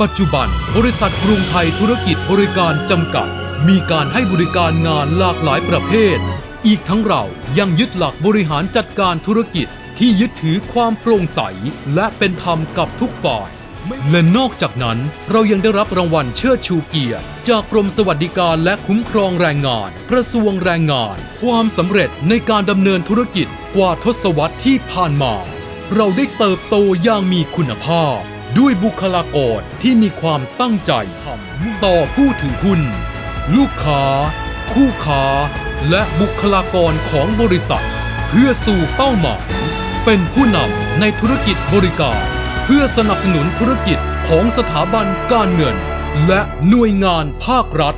ปัจจุบัน บริษัทกรุงไทยธุรกิจบริการจำกัด มีการให้บริการงานหลากหลายประเภท อีกทั้งเรายังยึดหลักบริหารจัดการธุรกิจที่ยึดถือความโปร่งใส และเป็นธรรมกับทุกฝ่าย และนอกจากนั้นเรายังได้รับรางวัลเชิดชูเกียรติ จากกรมสวัสดิการและคุ้มครองแรงงาน กระทรวงแรงงาน ความสำเร็จในการดำเนินธุรกิจกว่าทศวรรษที่ผ่านมา เราได้เติบโตอย่างมีคุณภาพ ด้วยบุคลากรที่มีความตั้งใจทำต่อผู้ถือหุ้น ลูกค้า คู่ค้า และบุคลากรของบริษัท เพื่อสู่เป้าหมาย เป็นผู้นำในธุรกิจบริการ เพื่อสนับสนุนธุรกิจของสถาบันการเงิน และหน่วยงานภาครัฐ